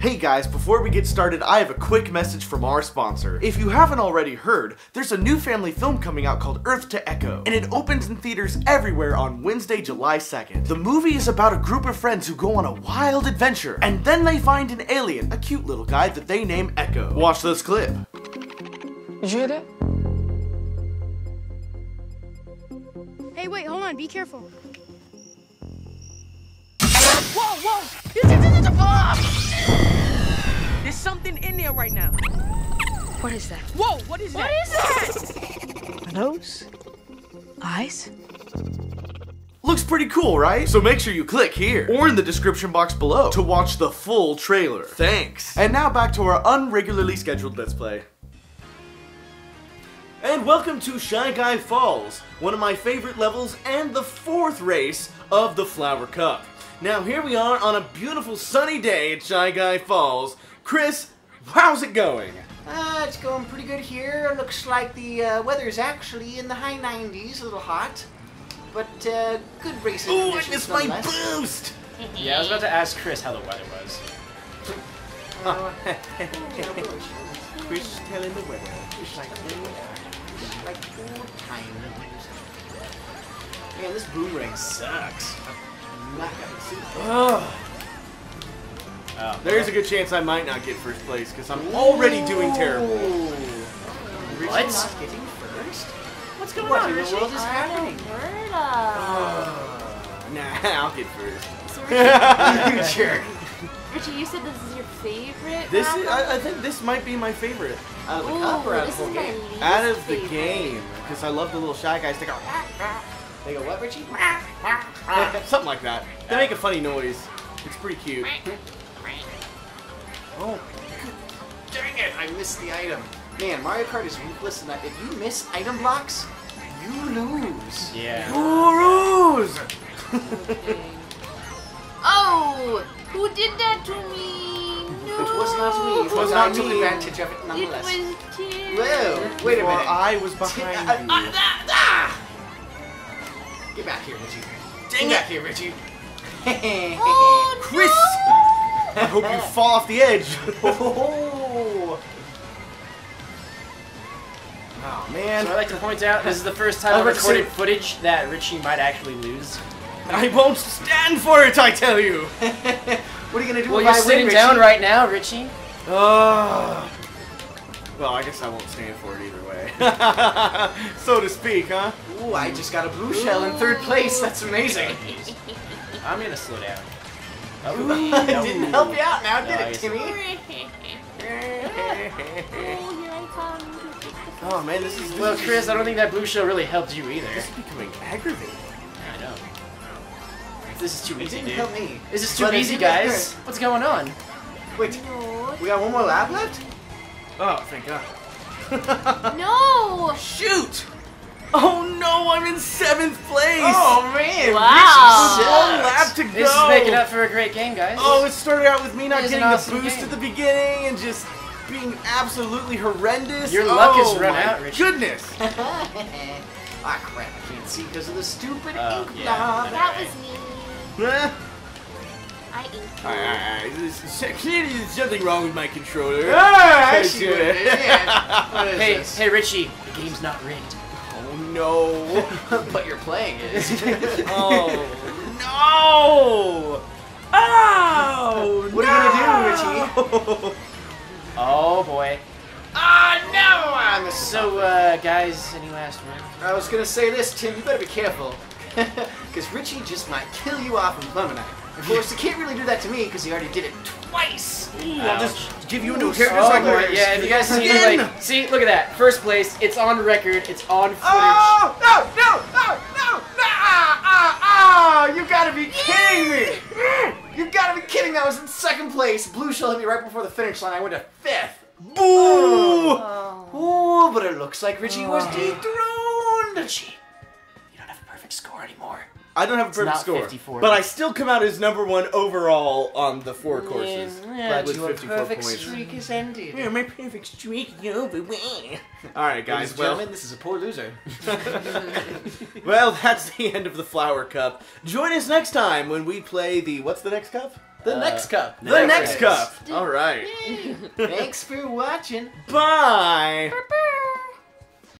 Hey guys, before we get started, I have a quick message from our sponsor. If you haven't already heard, there's a new family film coming out called Earth to Echo, and it opens in theaters everywhere on Wednesday, July 2nd. The movie is about a group of friends who go on a wild adventure, and then they find an alien, a cute little guy that they name Echo. Watch this clip. L'ai. Hey, wait, hold on. Be careful. Whoa, whoa! Ah! There's something in there right now. What is that? Whoa, what is that? What is that? Are those eyes? Looks pretty cool, right? So make sure you click here or in the description box below to watch the full trailer. Thanks. And now back to our unregularly scheduled Let's Play. And welcome to Shy Guy Falls, one of my favorite levels and the fourth race of the Flower Cup. Now here we are on a beautiful sunny day at Shy Guy Falls. Chris, how's it going? Uh, it's going pretty good here. Looks like the uh, weather is actually in the high 90s, a little hot. But uh, good racing Ooh, I missed my boost! Yeah, I was about to ask Chris how the weather was. Oh, Chris telling the weather. It's like old, like old times. Man, this boomerang sucks. I'm not gonna see it. Ugh. Oh, There's a good chance I might not get first place because I'm already doing terrible. Ooh. What? Richie not getting first? What's going What on, in the Richie? world is happening? Uh, nah, I'll get first. So Richie, you jerk. Richie, you said this is your favorite. This is. I, I think this might be my favorite Out of the Ooh, cup or out of this the is whole my game? least out of the favorite. game because I love the little shy guys. They go They go, what, Richie? something like that. They make a funny noise. It's pretty cute. Oh, dang it! I missed the item. Man, Mario Kart is ruthless in that if you miss item blocks, you lose. Yeah. Gurus! Oh, who did that to me? No. It was not me. It was was not I took me. advantage of it nonetheless. It was Tim. Whoa! Wait a minute. I was Ti- behind uh, you. uh, ah, ah! Get back here, Richie. Dang Get back it. here, Richie. Oh, Chris! no. I hope you fall off the edge. oh, Oh man, So I'd like to point out this is the first time I I've recorded footage that Richie might actually lose. I won't stand for it. I tell you. what are you gonna do Well, you're I sitting win, down right now, Richie. Uh, well, I guess I won't stand for it either way. so to speak, huh? Ooh, I just got a blue shell in third place. That's amazing. I'm gonna slow down. Oh, it didn't help you out now, did No, I it, Timmy? Oh, here I come. Oh man, this is Well, Chris, I don't think that blue shell really helped you either. This is becoming aggravating. I know. This is too It easy, didn't dude. help me. This is too But easy, did look guys. What's going on? Wait, we got one more lap left? Oh, thank God. No. Shoot! Oh no, I'm in seventh place. Oh man! Wow. Richie one sucks. lap to go. This is making up for a great game, guys. Oh, it started out with me not getting an the boost game. at the beginning and just being absolutely horrendous. Your luck oh, has run my out, Richie. Goodness. ah crap! I can't see because of the stupid Oh, ink yeah. blob. That was me. I inked. Alright, alright, alright. There's- Clearly there's something wrong with my controller. Ah, I see so- what it is. Yeah. What is Hey, this? hey, Richie, the game's not rigged. Oh no. but you're playing it. oh no. Oh What are you gonna do, Richie? Oh boy. Ah no! I'm So, uh, guys, any last words? I was gonna say this, Tim. You better be careful, because Richie just might kill you off in Clementine. Of course, he can't really do that to me because he already did it twice. I'll just give you a new Ooh, character Oh so I boy, can- yeah, if you guys see, like, see, look at that. First place, it's on record, it's on footage. Oh no no no no no! Ah! You gotta be kidding me! You gotta be kidding! me. I was in second place. Blue shell hit me right before the finish line. I went to fifth. Boo! Oh. Oh, but it looks like Richie was dethroned. Richie, you don't have a perfect score anymore. I don't have a perfect score, 54. but I still come out as number one overall on the four courses. Yeah, with your perfect points. streak is ended. Yeah, my perfect streak is over. All right, guys. Well, gentlemen, this is a poor loser. well, that's the end of the flower cup. Join us next time when we play the what's the next cup? The uh, next cup. The next Next cup. All right. Thanks for watching. Bye.